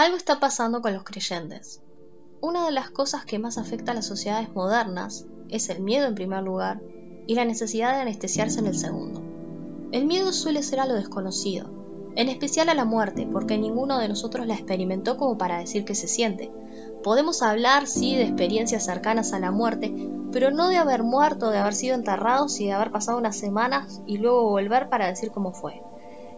Algo está pasando con los creyentes. Una de las cosas que más afecta a las sociedades modernas es el miedo en primer lugar y la necesidad de anestesiarse en el segundo. El miedo suele ser a lo desconocido, en especial a la muerte, porque ninguno de nosotros la experimentó como para decir que se siente. Podemos hablar, sí, de experiencias cercanas a la muerte, pero no de haber muerto, de haber sido enterrados y de haber pasado unas semanas y luego volver para decir cómo fue.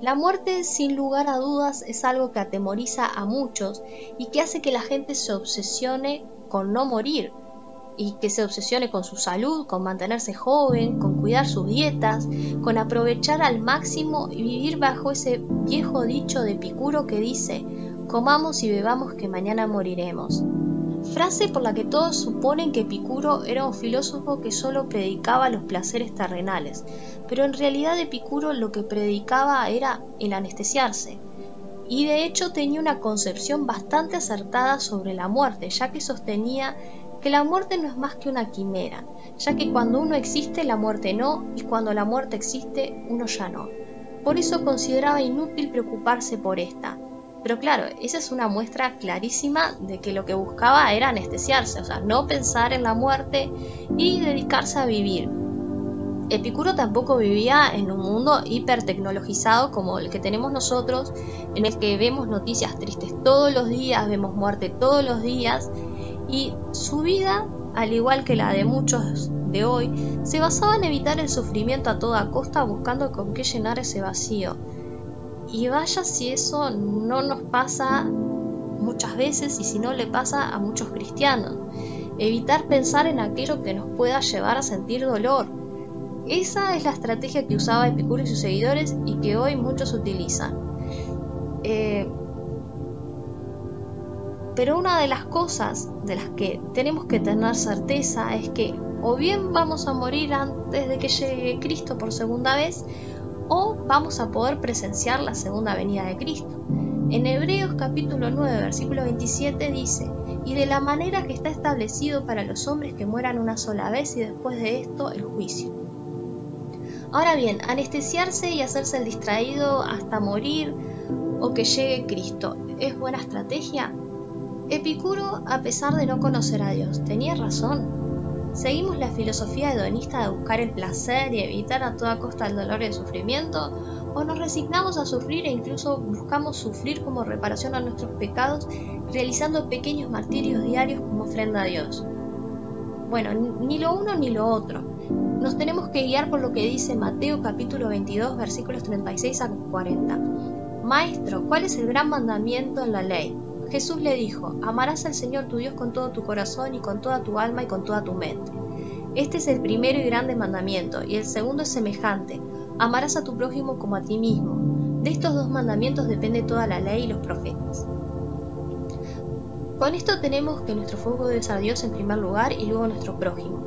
La muerte, sin lugar a dudas, es algo que atemoriza a muchos y que hace que la gente se obsesione con no morir, y que se obsesione con su salud, con mantenerse joven, con cuidar sus dietas, con aprovechar al máximo y vivir bajo ese viejo dicho de Picuro que dice, comamos y bebamos que mañana moriremos. Frase por la que todos suponen que Epicuro era un filósofo que solo predicaba los placeres terrenales, pero en realidad Epicuro lo que predicaba era el anestesiarse, y de hecho tenía una concepción bastante acertada sobre la muerte, ya que sostenía que la muerte no es más que una quimera, ya que cuando uno existe la muerte no y cuando la muerte existe uno ya no. Por eso consideraba inútil preocuparse por esta. Pero claro, esa es una muestra clarísima de que lo que buscaba era anestesiarse, o sea, no pensar en la muerte y dedicarse a vivir. Epicuro tampoco vivía en un mundo hipertecnologizado como el que tenemos nosotros, en el que vemos noticias tristes todos los días, vemos muerte todos los días y su vida, al igual que la de muchos de hoy, se basaba en evitar el sufrimiento a toda costa buscando con qué llenar ese vacío. Y vaya si eso no nos pasa muchas veces y si no le pasa a muchos cristianos. Evitar pensar en aquello que nos pueda llevar a sentir dolor. Esa es la estrategia que usaba Epicuro y sus seguidores y que hoy muchos utilizan. Eh, pero una de las cosas de las que tenemos que tener certeza es que o bien vamos a morir antes de que llegue Cristo por segunda vez, o vamos a poder presenciar la segunda venida de Cristo. En Hebreos capítulo 9, versículo 27 dice, y de la manera que está establecido para los hombres que mueran una sola vez y después de esto el juicio. Ahora bien, anestesiarse y hacerse el distraído hasta morir o que llegue Cristo, ¿es buena estrategia? Epicuro, a pesar de no conocer a Dios, tenía razón. ¿Seguimos la filosofía hedonista de buscar el placer y evitar a toda costa el dolor y el sufrimiento? ¿O nos resignamos a sufrir e incluso buscamos sufrir como reparación a nuestros pecados, realizando pequeños martirios diarios como ofrenda a Dios? Bueno, ni lo uno ni lo otro. Nos tenemos que guiar por lo que dice Mateo capítulo 22 versículos 36 a 40. Maestro, ¿cuál es el gran mandamiento en la ley? Jesús le dijo, amarás al Señor tu Dios con todo tu corazón y con toda tu alma y con toda tu mente. Este es el primero y grande mandamiento, y el segundo es semejante, amarás a tu prójimo como a ti mismo. De estos dos mandamientos depende toda la ley y los profetas. Con esto tenemos que nuestro fuego debe ser Dios en primer lugar y luego nuestro prójimo.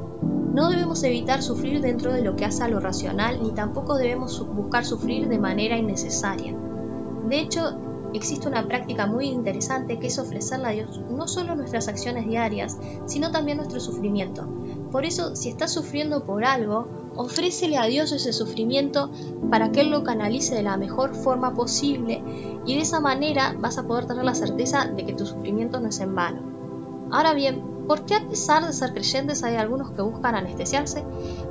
No debemos evitar sufrir dentro de lo que hace a lo racional, ni tampoco debemos buscar sufrir de manera innecesaria. De hecho, existe una práctica muy interesante que es ofrecerle a Dios no solo nuestras acciones diarias, sino también nuestro sufrimiento. Por eso, si estás sufriendo por algo, ofrécele a Dios ese sufrimiento para que Él lo canalice de la mejor forma posible y de esa manera vas a poder tener la certeza de que tu sufrimiento no es en vano. Ahora bien, ¿por qué a pesar de ser creyentes hay algunos que buscan anestesiarse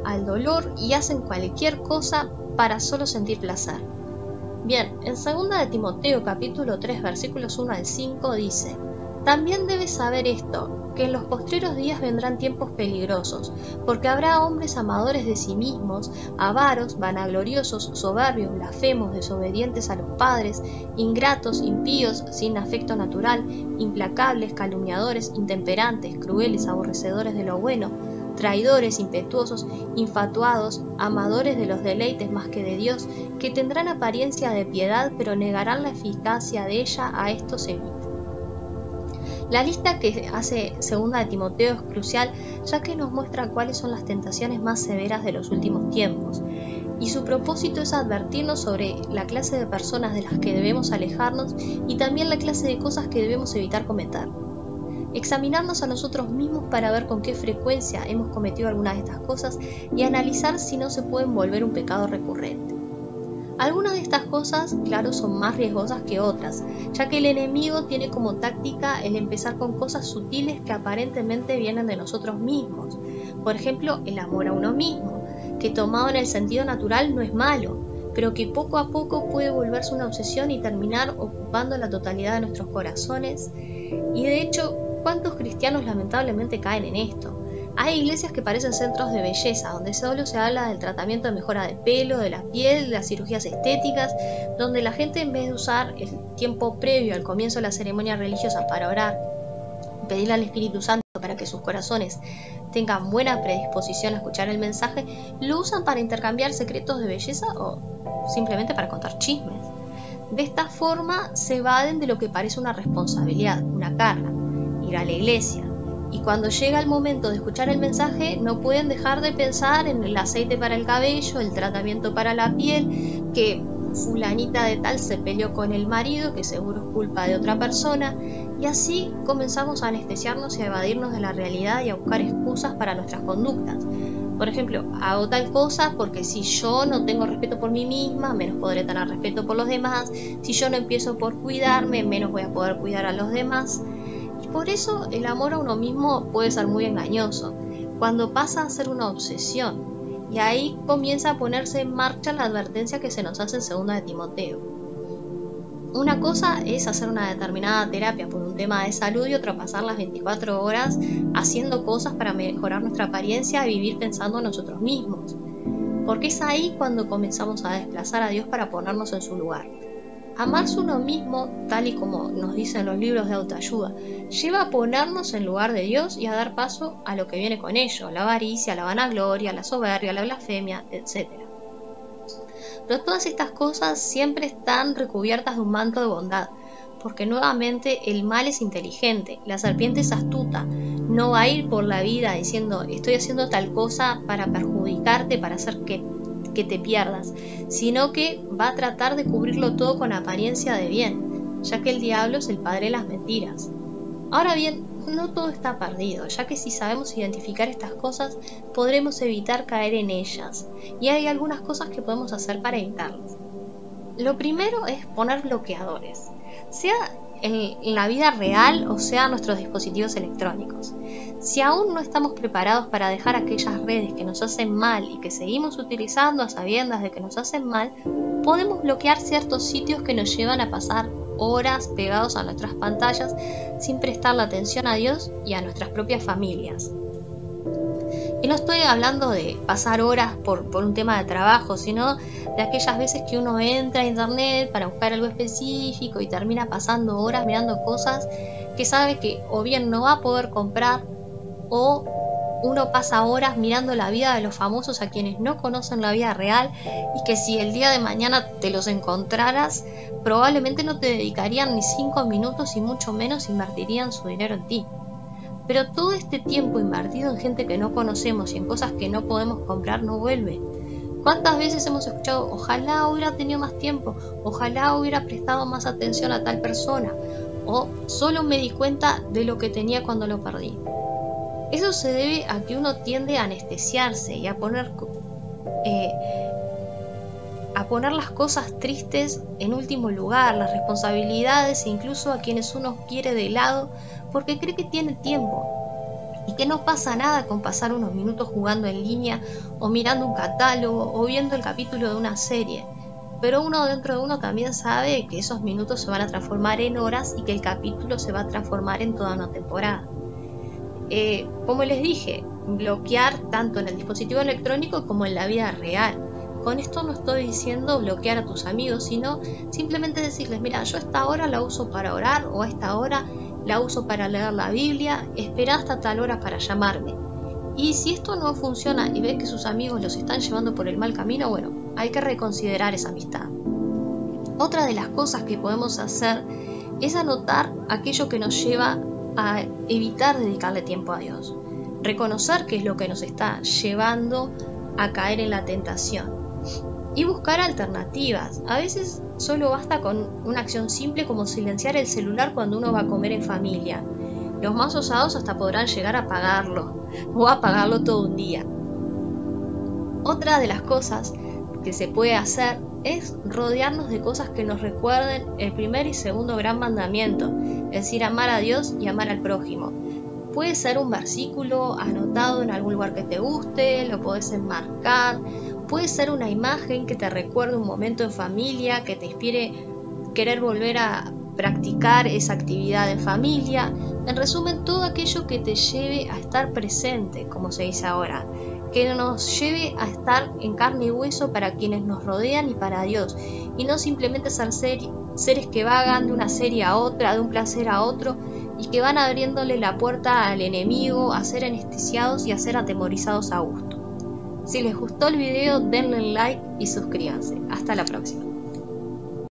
al dolor y hacen cualquier cosa para solo sentir placer? Bien, en 2 de Timoteo capítulo 3 versículos 1 al 5 dice, También debes saber esto, que en los postreros días vendrán tiempos peligrosos, porque habrá hombres amadores de sí mismos, avaros, vanagloriosos, soberbios, blasfemos, desobedientes a los padres, ingratos, impíos, sin afecto natural, implacables, calumniadores, intemperantes, crueles, aborrecedores de lo bueno, traidores, impetuosos, infatuados, amadores de los deleites más que de Dios, que tendrán apariencia de piedad, pero negarán la eficacia de ella, a estos evita. La lista que hace segunda de Timoteo es crucial, ya que nos muestra cuáles son las tentaciones más severas de los últimos tiempos, y su propósito es advertirnos sobre la clase de personas de las que debemos alejarnos y también la clase de cosas que debemos evitar cometer examinarnos a nosotros mismos para ver con qué frecuencia hemos cometido algunas de estas cosas y analizar si no se pueden volver un pecado recurrente. Algunas de estas cosas, claro, son más riesgosas que otras, ya que el enemigo tiene como táctica el empezar con cosas sutiles que aparentemente vienen de nosotros mismos. Por ejemplo, el amor a uno mismo, que tomado en el sentido natural no es malo, pero que poco a poco puede volverse una obsesión y terminar ocupando la totalidad de nuestros corazones. Y de hecho, ¿cuántos cristianos lamentablemente caen en esto? Hay iglesias que parecen centros de belleza, donde solo se habla del tratamiento de mejora de pelo, de la piel, de las cirugías estéticas, donde la gente en vez de usar el tiempo previo al comienzo de la ceremonia religiosa para orar, pedirle al Espíritu Santo para que sus corazones tengan buena predisposición a escuchar el mensaje, lo usan para intercambiar secretos de belleza o simplemente para contar chismes. De esta forma se evaden de lo que parece una responsabilidad, una carga, ir a la iglesia, y cuando llega el momento de escuchar el mensaje no pueden dejar de pensar en el aceite para el cabello, el tratamiento para la piel, que fulanita de tal se peleó con el marido, que seguro es culpa de otra persona, y así comenzamos a anestesiarnos y a evadirnos de la realidad y a buscar excusas para nuestras conductas. Por ejemplo, hago tal cosa porque si yo no tengo respeto por mí misma, menos podré tener respeto por los demás. Si yo no empiezo por cuidarme, menos voy a poder cuidar a los demás. Por eso el amor a uno mismo puede ser muy engañoso, cuando pasa a ser una obsesión, y ahí comienza a ponerse en marcha la advertencia que se nos hace en segunda de Timoteo. Una cosa es hacer una determinada terapia por un tema de salud y otra pasar las 24 horas haciendo cosas para mejorar nuestra apariencia y vivir pensando en nosotros mismos. Porque es ahí cuando comenzamos a desplazar a Dios para ponernos en su lugar. Amarse uno mismo, tal y como nos dicen los libros de autoayuda, lleva a ponernos en lugar de Dios y a dar paso a lo que viene con ello, la avaricia, la vanagloria, la soberbia, la blasfemia, etc. Pero todas estas cosas siempre están recubiertas de un manto de bondad, porque nuevamente el mal es inteligente, la serpiente es astuta, no va a ir por la vida diciendo estoy haciendo tal cosa para perjudicarte, para hacer que que te pierdas, sino que va a tratar de cubrirlo todo con apariencia de bien, ya que el diablo es el padre de las mentiras. Ahora bien, no todo está perdido, ya que si sabemos identificar estas cosas, podremos evitar caer en ellas, y hay algunas cosas que podemos hacer para evitarlas. Lo primero es poner bloqueadores, sea en la vida real o sea nuestros dispositivos electrónicos. Si aún no estamos preparados para dejar aquellas redes que nos hacen mal y que seguimos utilizando a sabiendas de que nos hacen mal, podemos bloquear ciertos sitios que nos llevan a pasar horas pegados a nuestras pantallas sin prestar la atención a Dios y a nuestras propias familias. Y no estoy hablando de pasar horas por, por, un tema de trabajo, sino de aquellas veces que uno entra a internet para buscar algo específico y termina pasando horas mirando cosas que sabe que o bien no va a poder comprar o uno pasa horas mirando la vida de los famosos a quienes no conocen la vida real y que si el día de mañana te los encontraras, probablemente no te dedicarían ni cinco minutos y mucho menos invertirían su dinero en ti. Pero todo este tiempo invertido en gente que no conocemos y en cosas que no podemos comprar no vuelve. ¿Cuántas veces hemos escuchado, ojalá hubiera tenido más tiempo, ojalá hubiera prestado más atención a tal persona, o solo me di cuenta de lo que tenía cuando lo perdí? Eso se debe a que uno tiende a anestesiarse y a poner, eh, a poner las cosas tristes en último lugar, las responsabilidades e incluso a quienes uno quiere de lado porque cree que tiene tiempo y que no pasa nada con pasar unos minutos jugando en línea o mirando un catálogo o viendo el capítulo de una serie. Pero uno dentro de uno también sabe que esos minutos se van a transformar en horas y que el capítulo se va a transformar en toda una temporada. Eh, como les dije, bloquear tanto en el dispositivo electrónico como en la vida real. Con esto no estoy diciendo bloquear a tus amigos, sino simplemente decirles, mira, yo esta hora la uso para orar o a esta hora la uso para leer la Biblia, espera hasta tal hora para llamarme. Y si esto no funciona y ves que sus amigos los están llevando por el mal camino, bueno, hay que reconsiderar esa amistad. Otra de las cosas que podemos hacer es anotar aquello que nos lleva a evitar dedicarle tiempo a Dios. Reconocer qué es lo que nos está llevando a caer en la tentación. Y buscar alternativas. A veces solo basta con una acción simple como silenciar el celular cuando uno va a comer en familia. Los más osados hasta podrán llegar a apagarlo o apagarlo todo un día. Otra de las cosas que se puede hacer es rodearnos de cosas que nos recuerden el primer y segundo gran mandamiento, es decir, amar a Dios y amar al prójimo. Puede ser un versículo anotado en algún lugar que te guste, lo puedes enmarcar, puede ser una imagen que te recuerde un momento en familia, que te inspire querer volver a practicar esa actividad en familia, en resumen todo aquello que te lleve a estar presente, como se dice ahora, que nos lleve a estar en carne y hueso para quienes nos rodean y para Dios, y no simplemente ser seres que vagan de una serie a otra, de un placer a otro, y que van abriéndole la puerta al enemigo a ser anestesiados y a ser atemorizados a gusto. Si les gustó el video denle like y suscríbanse. Hasta la próxima.